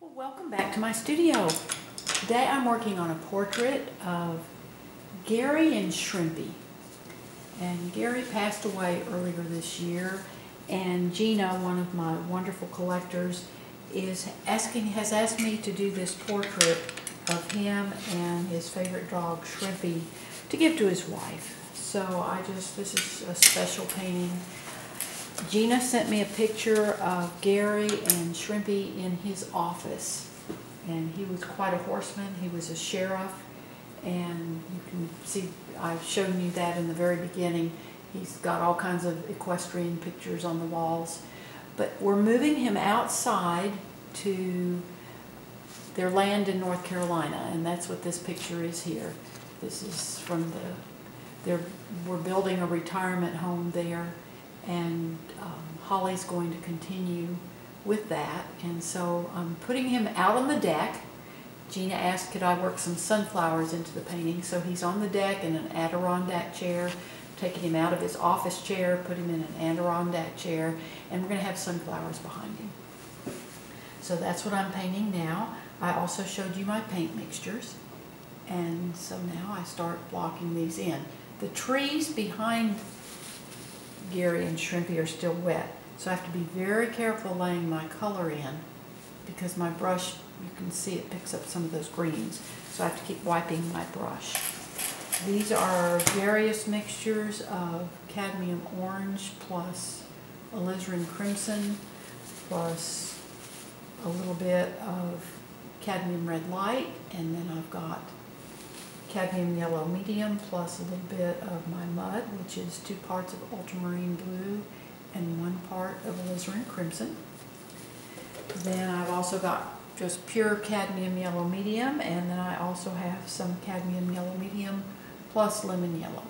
Welcome back to my studio. Today I'm working on a portrait of Gary and Shrimpie. And Gary passed away earlier this year and Gina, one of my wonderful collectors, is asking has asked me to do this portrait of him and his favorite dog Shrimpie to give to his wife. So I just this is a special painting Gina sent me a picture of Gary and Shrimpie in his office. And he was quite a horseman. He was a sheriff. And you can see, I've shown you that in the very beginning. He's got all kinds of equestrian pictures on the walls. But we're moving him outside to their land in North Carolina. And that's what this picture is here. This is from the, we're building a retirement home there and um, Holly's going to continue with that. And so I'm putting him out on the deck. Gina asked could I work some sunflowers into the painting, so he's on the deck in an Adirondack chair, taking him out of his office chair, put him in an Adirondack chair, and we're going to have sunflowers behind him. So that's what I'm painting now. I also showed you my paint mixtures, and so now I start blocking these in. The trees behind Gary and Shrimpie are still wet. So I have to be very careful laying my color in because my brush, you can see it picks up some of those greens. So I have to keep wiping my brush. These are various mixtures of cadmium orange plus alizarin crimson plus a little bit of cadmium red light and then I've got cadmium yellow medium plus a little bit of my mud, which is two parts of ultramarine blue and one part of alizarin crimson. Then I've also got just pure cadmium yellow medium, and then I also have some cadmium yellow medium plus lemon yellow.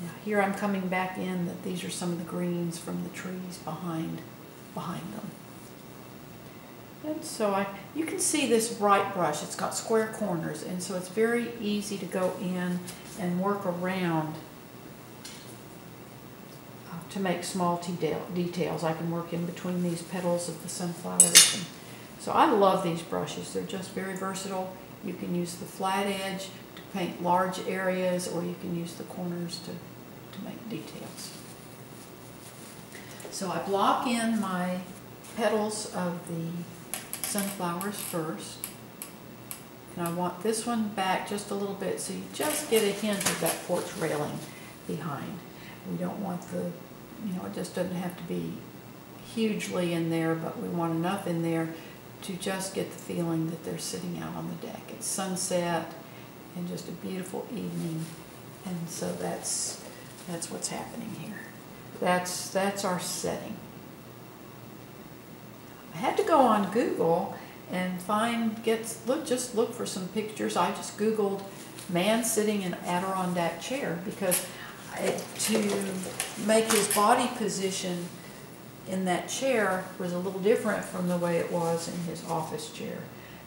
Now here I'm coming back in that these are some of the greens from the trees behind, behind them. And so I, you can see this bright brush, it's got square corners, and so it's very easy to go in and work around uh, to make small details. I can work in between these petals of the sunflowers. And so I love these brushes. They're just very versatile. You can use the flat edge to paint large areas, or you can use the corners to, to make details. So I block in my petals of the sunflowers first. And I want this one back just a little bit so you just get a hint of that porch railing behind. We don't want the, you know, it just doesn't have to be hugely in there, but we want enough in there to just get the feeling that they're sitting out on the deck. It's sunset and just a beautiful evening. And so that's, that's what's happening here. That's, that's our setting. I had to go on Google and find, get, look, just look for some pictures. I just Googled man sitting in Adirondack chair because to make his body position in that chair was a little different from the way it was in his office chair.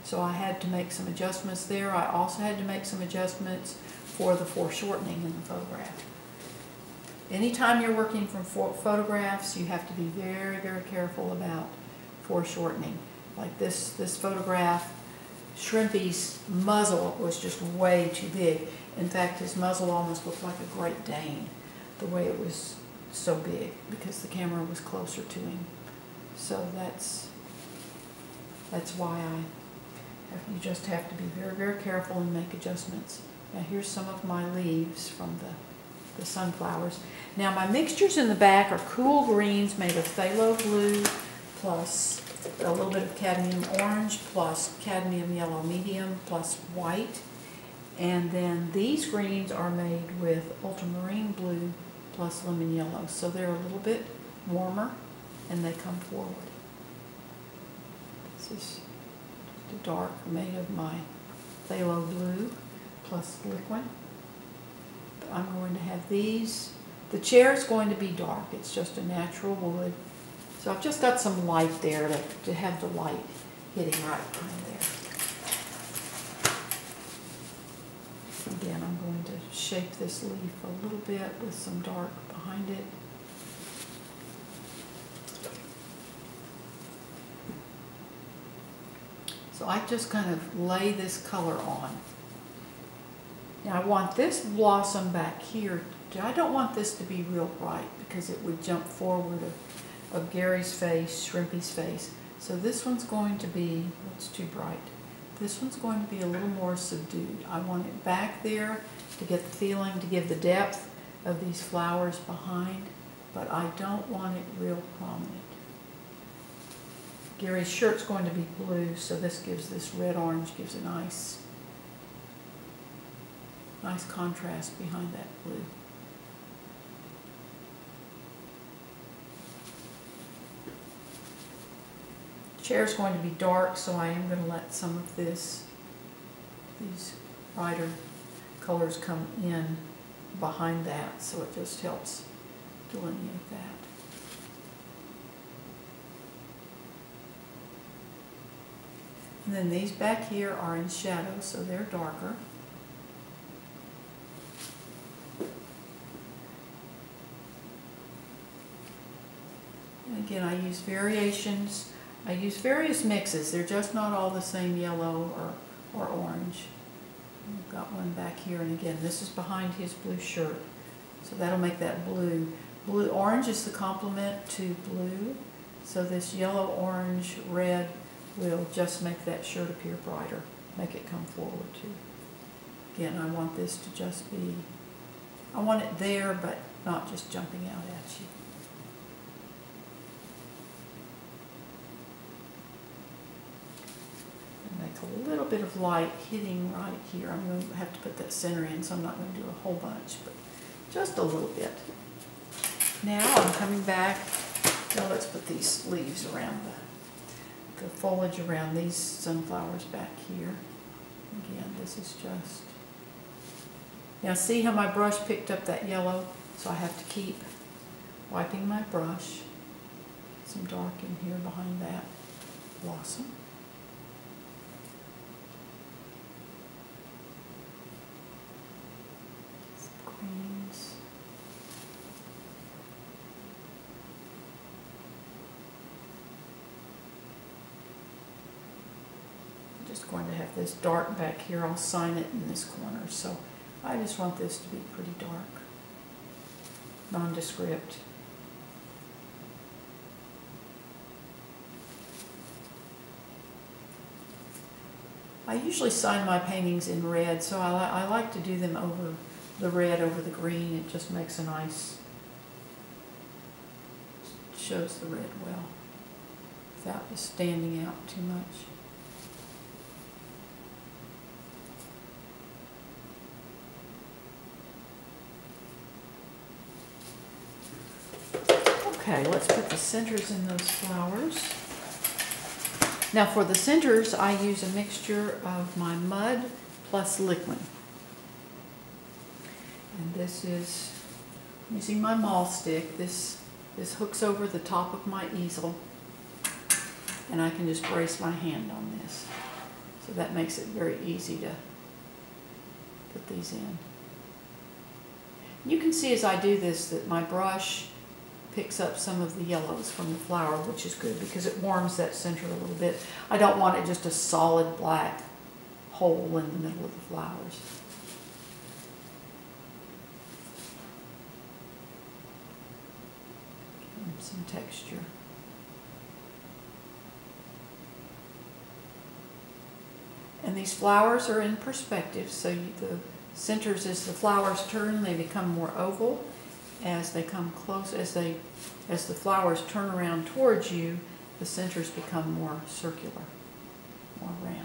So I had to make some adjustments there. I also had to make some adjustments for the foreshortening in the photograph. Anytime you're working from photographs, you have to be very, very careful about foreshortening. Like this, this photograph, Shrimpie's muzzle was just way too big. In fact, his muzzle almost looked like a Great Dane, the way it was so big, because the camera was closer to him. So that's, that's why I, have, you just have to be very, very careful and make adjustments. Now here's some of my leaves from the, the sunflowers. Now my mixtures in the back are cool greens made of phthalo blue, plus a little bit of cadmium orange, plus cadmium yellow medium, plus white. And then these greens are made with ultramarine blue plus lemon yellow. So they're a little bit warmer and they come forward. This is the dark made of my phthalo blue plus Liquin. I'm going to have these. The chair is going to be dark. It's just a natural wood. So I've just got some light there to, to have the light hitting right behind there. Again, I'm going to shape this leaf a little bit with some dark behind it. So I just kind of lay this color on. Now I want this blossom back here, I don't want this to be real bright because it would jump forward of, Gary's face, Shrimpie's face. So this one's going to be, it's too bright. This one's going to be a little more subdued. I want it back there to get the feeling, to give the depth of these flowers behind, but I don't want it real prominent. Gary's shirt's going to be blue, so this gives this red-orange, gives a nice, nice contrast behind that blue. Chair's going to be dark, so I am going to let some of this, these brighter colors come in behind that, so it just helps delineate that. And then these back here are in shadow, so they're darker. Again, I use variations. I use various mixes. They're just not all the same yellow or, or orange. I've got one back here, and again, this is behind his blue shirt. So that'll make that blue. Blue orange is the complement to blue. So this yellow, orange, red will just make that shirt appear brighter, make it come forward too. Again, I want this to just be, I want it there, but not just jumping out at you. Make a little bit of light hitting right here. I'm going to have to put that center in, so I'm not going to do a whole bunch, but just a little bit. Now I'm coming back. Now let's put these leaves around the the foliage around these sunflowers back here. Again, this is just, now see how my brush picked up that yellow? So I have to keep wiping my brush. Some dark in here behind that blossom. Some greens. just going to have this dark back here. I'll sign it in this corner. So I just want this to be pretty dark, nondescript. I usually sign my paintings in red, so I, li I like to do them over the red over the green. It just makes a nice, shows the red well without just standing out too much. Okay, let's put the centers in those flowers. Now for the centers, I use a mixture of my mud plus Liquin. And this is using my mahl stick. This, this hooks over the top of my easel and I can just brace my hand on this. So that makes it very easy to put these in. You can see as I do this that my brush picks up some of the yellows from the flower, which is good because it warms that center a little bit. I don't want it just a solid black hole in the middle of the flowers. Some texture. And these flowers are in perspective, so you, the centers as the flowers turn, they become more oval as they come close, as they, as the flowers turn around towards you, the centers become more circular, more round.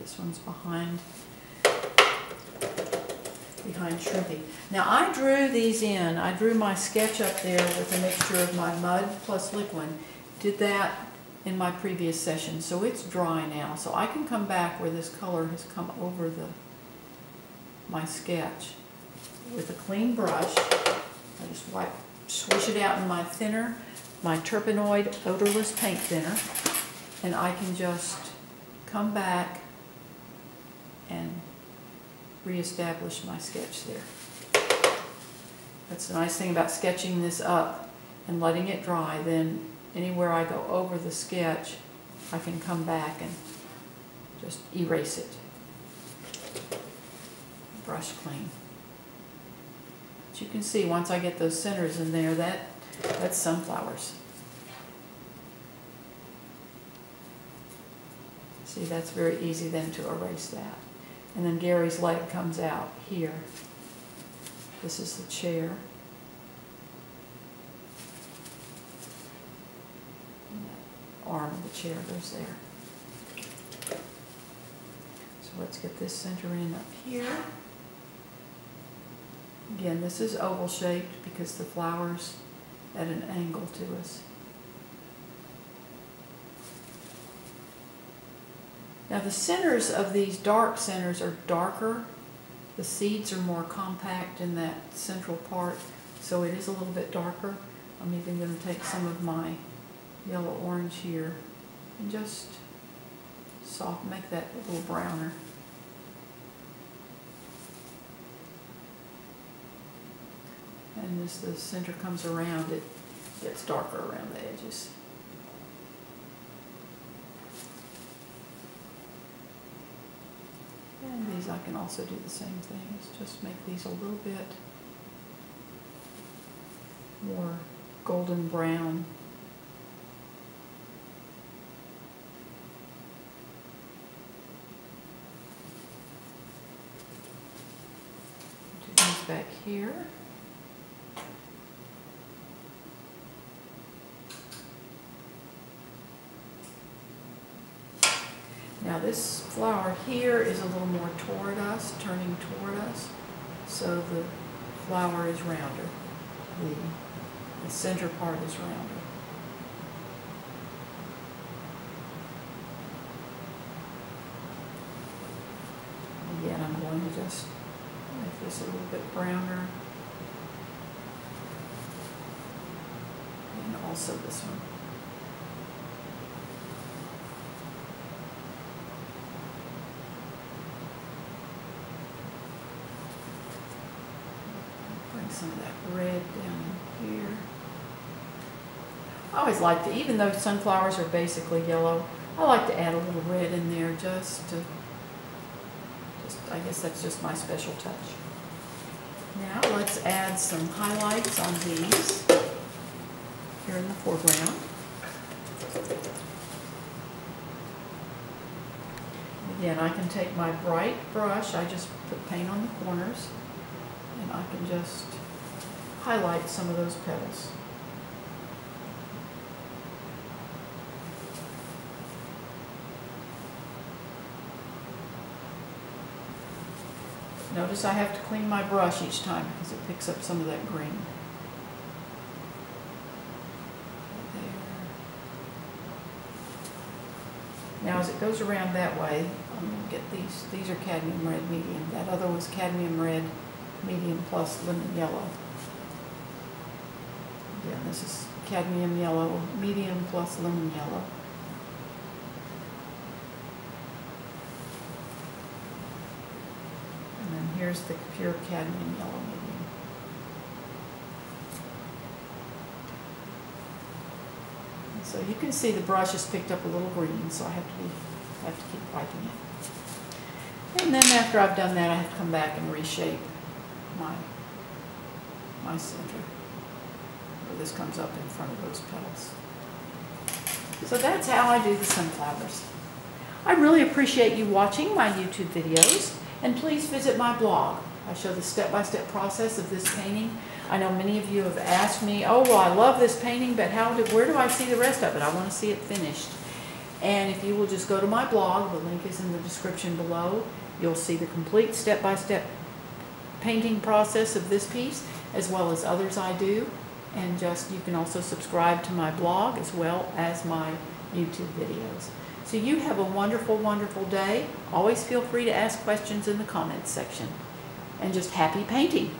This one's behind, behind Shrimpie. Now I drew these in, I drew my sketch up there with a mixture of my mud plus Liquin. Did that in my previous session, so it's dry now. So I can come back where this color has come over the my sketch with a clean brush. I just wipe, swish it out in my thinner, my Turpenoid odorless paint thinner, and I can just come back and reestablish my sketch there. That's the nice thing about sketching this up and letting it dry. Then anywhere I go over the sketch, I can come back and just erase it. Brush clean. But you can see, once I get those centers in there, that, that's sunflowers. See, that's very easy then to erase that. And then Gary's leg comes out here. This is the chair. Arm of the chair goes there. So let's get this center in up here. Again, this is oval shaped because the flower's at an angle to us. Now the centers of these dark centers are darker. The seeds are more compact in that central part, so it is a little bit darker. I'm even going to take some of my yellow orange here and just soft, make that a little browner. And as the center comes around, it gets darker around the edges. And these I can also do the same thing, is just make these a little bit more golden brown. Do these back here. Now this flower here is a little more toward us, turning toward us, so the flower is rounder. The, the center part is rounder. Again, I'm going to just make this a little bit browner. And also this one. Some of that red down here. I always like to, even though sunflowers are basically yellow, I like to add a little red in there just to, just, I guess that's just my special touch. Now let's add some highlights on these here in the foreground. Again, I can take my bright brush, I just put paint on the corners, and I can just highlight some of those petals. Notice I have to clean my brush each time because it picks up some of that green. Now as it goes around that way, I'm going to get these, these are cadmium red medium. That other was cadmium red medium plus lemon yellow. Again, this is cadmium yellow, medium plus lemon yellow. And then here's the pure cadmium yellow medium. And so you can see the brush has picked up a little green, so I have to be, have to keep wiping it. And then after I've done that, I have to come back and reshape my, my center. This comes up in front of those petals. So that's how I do the sunflowers. I really appreciate you watching my YouTube videos. And please visit my blog. I show the step-by-step process of this painting. I know many of you have asked me, oh, well, I love this painting, but how do, where do I see the rest of it? I want to see it finished. And if you will just go to my blog, the link is in the description below, you'll see the complete step-by-step painting process of this piece, as well as others I do. And just, you can also subscribe to my blog as well as my YouTube videos. So you have a wonderful, wonderful day. Always feel free to ask questions in the comments section. And just happy painting.